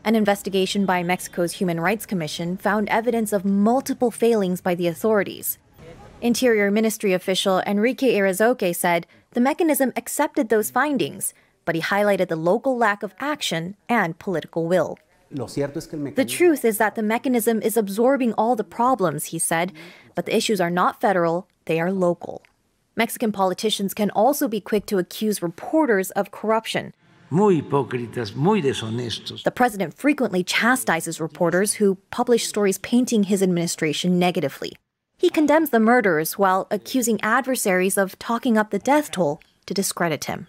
An investigation by Mexico's Human Rights Commission found evidence of multiple failings by the authorities. Interior Ministry official Enrique Irazoque said the mechanism accepted those findings, but he highlighted the local lack of action and political will. The truth is that the mechanism is absorbing all the problems, he said, but the issues are not federal, they are local. Mexican politicians can also be quick to accuse reporters of corruption, muy hipócritas, muy deshonestos. The president frequently chastises reporters who publish stories painting his administration negatively. He condemns the murders while accusing adversaries of talking up the death toll to discredit him.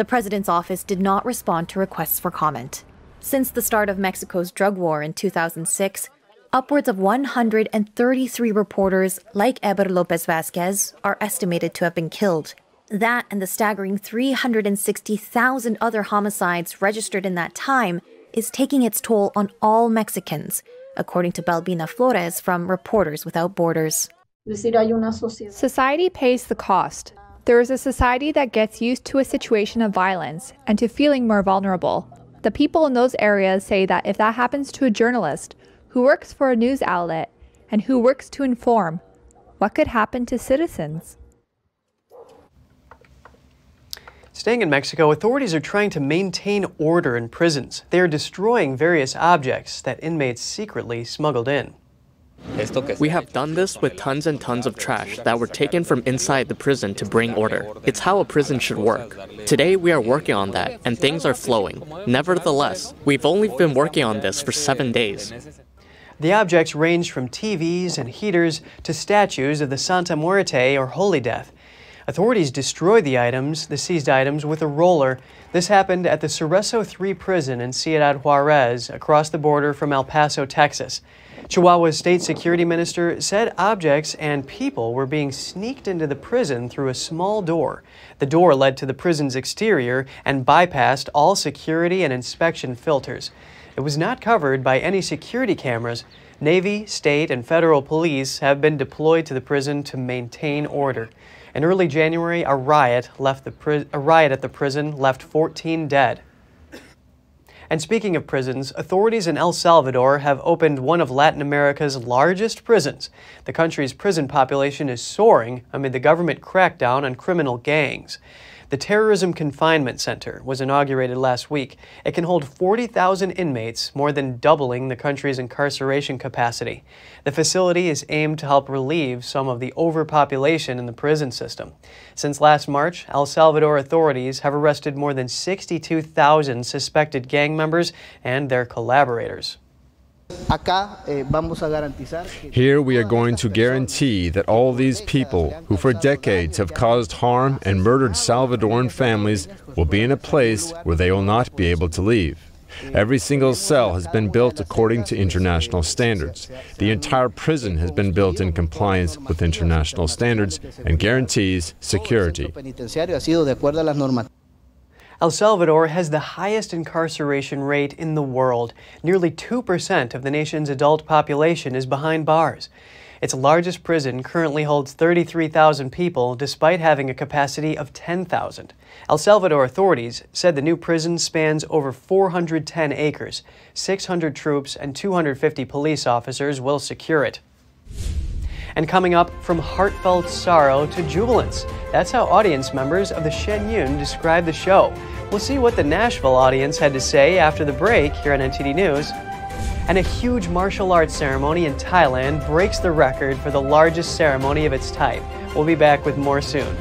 The president's office did not respond to requests for comment. Since the start of Mexico's drug war in 2006, upwards of 133 reporters like Eber Lopez Vasquez are estimated to have been killed that and the staggering 360,000 other homicides registered in that time is taking its toll on all Mexicans, according to Balbina Flores from Reporters Without Borders. Society pays the cost. There is a society that gets used to a situation of violence and to feeling more vulnerable. The people in those areas say that if that happens to a journalist who works for a news outlet and who works to inform, what could happen to citizens? Staying in Mexico, authorities are trying to maintain order in prisons. They are destroying various objects that inmates secretly smuggled in. We have done this with tons and tons of trash that were taken from inside the prison to bring order. It's how a prison should work. Today we are working on that, and things are flowing. Nevertheless, we've only been working on this for seven days. The objects range from TVs and heaters to statues of the Santa Muerte or Holy Death. Authorities destroyed the items, the seized items, with a roller. This happened at the Cerezo 3 prison in Ciudad Juarez, across the border from El Paso, Texas. Chihuahua's state security minister said objects and people were being sneaked into the prison through a small door. The door led to the prison's exterior and bypassed all security and inspection filters. It was not covered by any security cameras. Navy, state, and federal police have been deployed to the prison to maintain order. In early January, a riot, left the a riot at the prison left 14 dead. And speaking of prisons, authorities in El Salvador have opened one of Latin America's largest prisons. The country's prison population is soaring amid the government crackdown on criminal gangs. The Terrorism Confinement Center was inaugurated last week. It can hold 40,000 inmates, more than doubling the country's incarceration capacity. The facility is aimed to help relieve some of the overpopulation in the prison system. Since last March, El Salvador authorities have arrested more than 62,000 suspected gang members and their collaborators. Eh, Here we are going to guarantee that all these people who for decades have caused harm and murdered Salvadoran families will be in a place where they will not be able to leave. Every single cell has been built according to international standards. The entire prison has been built in compliance with international standards and guarantees security. El Salvador has the highest incarceration rate in the world. Nearly 2% of the nation's adult population is behind bars. Its largest prison currently holds 33,000 people, despite having a capacity of 10,000. El Salvador authorities said the new prison spans over 410 acres. 600 troops and 250 police officers will secure it. And coming up, from heartfelt sorrow to jubilance. That's how audience members of the Shen Yun describe the show. We'll see what the Nashville audience had to say after the break here on NTD News. And a huge martial arts ceremony in Thailand breaks the record for the largest ceremony of its type. We'll be back with more soon.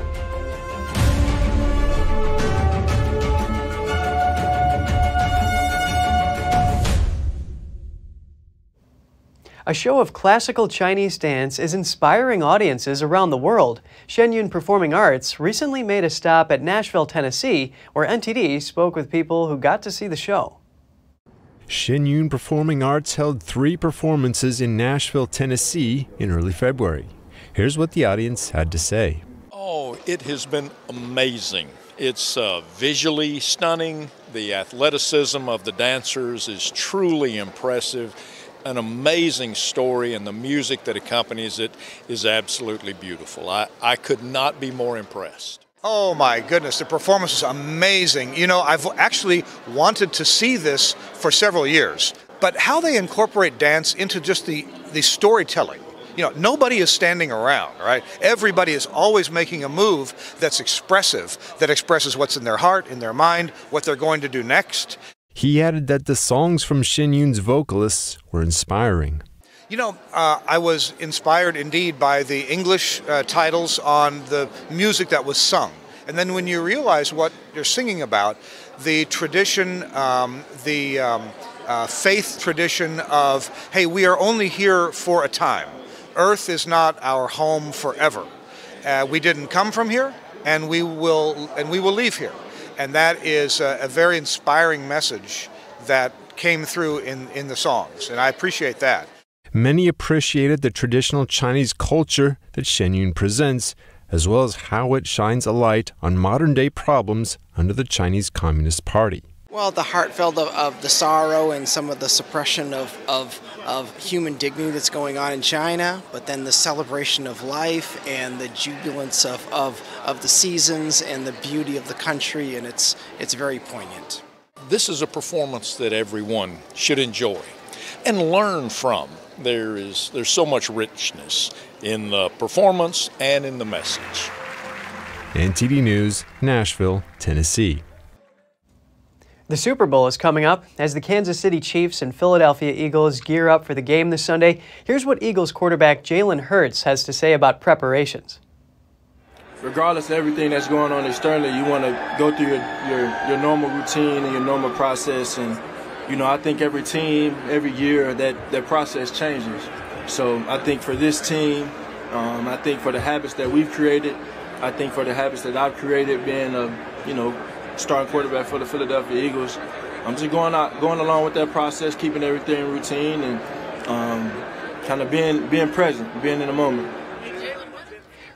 A show of classical Chinese dance is inspiring audiences around the world. Shen Yun Performing Arts recently made a stop at Nashville, Tennessee, where NTD spoke with people who got to see the show. Shen Yun Performing Arts held three performances in Nashville, Tennessee in early February. Here's what the audience had to say. Oh, it has been amazing. It's uh, visually stunning. The athleticism of the dancers is truly impressive an amazing story, and the music that accompanies it is absolutely beautiful. I, I could not be more impressed. Oh my goodness, the performance is amazing. You know, I've actually wanted to see this for several years, but how they incorporate dance into just the, the storytelling. You know, nobody is standing around, right? Everybody is always making a move that's expressive, that expresses what's in their heart, in their mind, what they're going to do next. He added that the songs from Shen Yun's vocalists were inspiring. You know, uh, I was inspired indeed by the English uh, titles on the music that was sung. And then when you realize what you're singing about, the tradition, um, the um, uh, faith tradition of, hey, we are only here for a time. Earth is not our home forever. Uh, we didn't come from here, and we will, and we will leave here. And that is a, a very inspiring message that came through in, in the songs, and I appreciate that. Many appreciated the traditional Chinese culture that Shen Yun presents, as well as how it shines a light on modern day problems under the Chinese Communist Party. Well, the heartfelt of, of, the sorrow and some of the suppression of, of, of human dignity that's going on in China, but then the celebration of life and the jubilance of, of, of the seasons and the beauty of the country, and it's, it's very poignant. This is a performance that everyone should enjoy and learn from. There is there's so much richness in the performance and in the message. NTD News, Nashville, Tennessee. The Super Bowl is coming up as the Kansas City Chiefs and Philadelphia Eagles gear up for the game this Sunday. Here's what Eagles quarterback Jalen Hurts has to say about preparations. Regardless of everything that's going on externally, you want to go through your, your, your normal routine and your normal process. And, you know, I think every team, every year, that, that process changes. So I think for this team, um, I think for the habits that we've created, I think for the habits that I've created, being a, you know, starting quarterback for the Philadelphia Eagles. I'm just going out, going along with that process, keeping everything routine, and um, kind of being being present, being in the moment.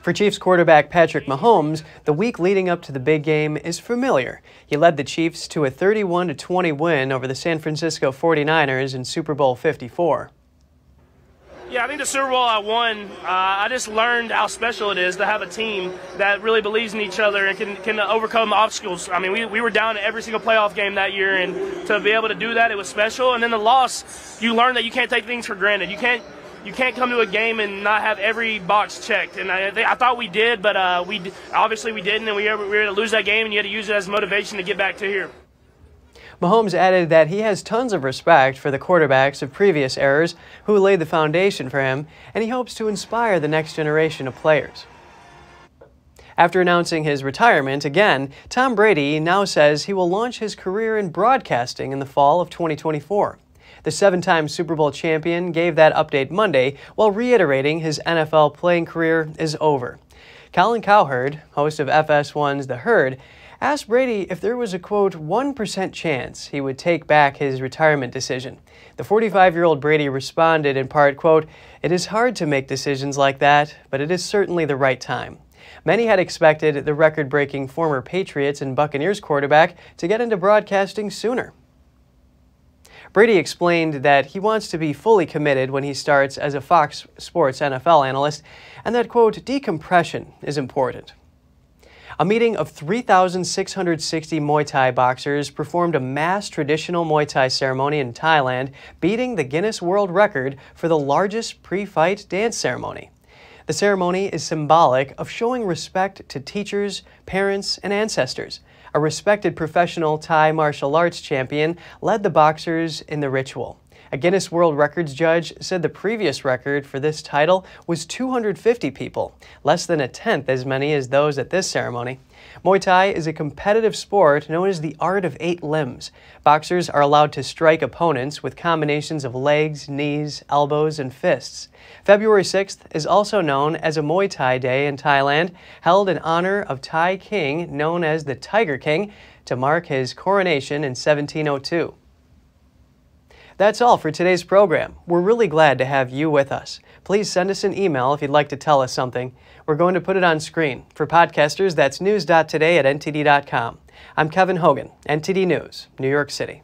For Chiefs quarterback Patrick Mahomes, the week leading up to the big game is familiar. He led the Chiefs to a 31 20 win over the San Francisco 49ers in Super Bowl 54. Yeah, I think the Super Bowl I won, uh, I just learned how special it is to have a team that really believes in each other and can, can overcome obstacles. I mean, we, we were down every single playoff game that year, and to be able to do that, it was special. And then the loss, you learn that you can't take things for granted. You can't you can't come to a game and not have every box checked. And I, I thought we did, but uh, we obviously we didn't, and we were, we were to lose that game, and you had to use it as motivation to get back to here. Mahomes added that he has tons of respect for the quarterbacks of previous eras who laid the foundation for him, and he hopes to inspire the next generation of players. After announcing his retirement again, Tom Brady now says he will launch his career in broadcasting in the fall of 2024. The seven time Super Bowl champion gave that update Monday while reiterating his NFL playing career is over. Colin Cowherd, host of FS1's The Herd, asked Brady if there was a quote 1% chance he would take back his retirement decision. The 45 year old Brady responded in part, quote, It is hard to make decisions like that, but it is certainly the right time. Many had expected the record breaking former Patriots and Buccaneers quarterback to get into broadcasting sooner. Brady explained that he wants to be fully committed when he starts as a Fox Sports NFL analyst, and that, quote, decompression is important. A meeting of 3,660 Muay Thai boxers performed a mass traditional Muay Thai ceremony in Thailand, beating the Guinness World Record for the largest pre fight dance ceremony. The ceremony is symbolic of showing respect to teachers, parents, and ancestors. A respected professional Thai martial arts champion led the boxers in the ritual. A Guinness World Records judge said the previous record for this title was 250 people, less than a tenth as many as those at this ceremony. Muay Thai is a competitive sport known as the art of eight limbs. Boxers are allowed to strike opponents with combinations of legs, knees, elbows, and fists. February 6th is also known as a Muay Thai Day in Thailand, held in honor of Thai king known as the Tiger King to mark his coronation in 1702. That's all for today's program. We're really glad to have you with us. Please send us an email if you'd like to tell us something. We're going to put it on screen. For podcasters, that's news.today at ntd.com. I'm Kevin Hogan, NTD News, New York City.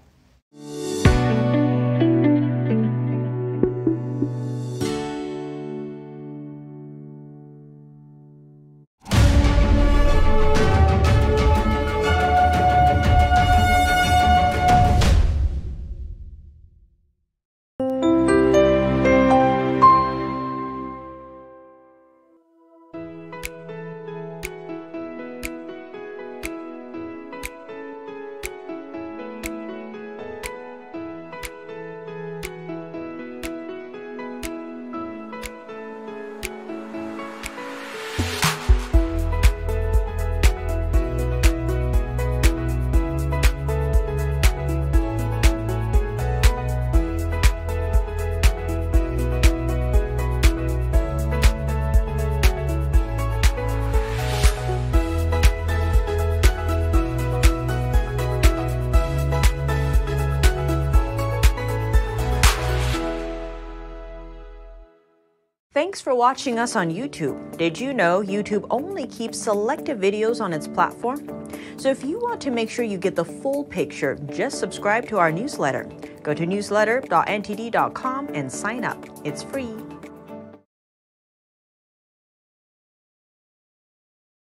Watching us on YouTube. Did you know YouTube only keeps selective videos on its platform? So if you want to make sure you get the full picture, just subscribe to our newsletter. Go to newsletter.ntd.com and sign up. It's free.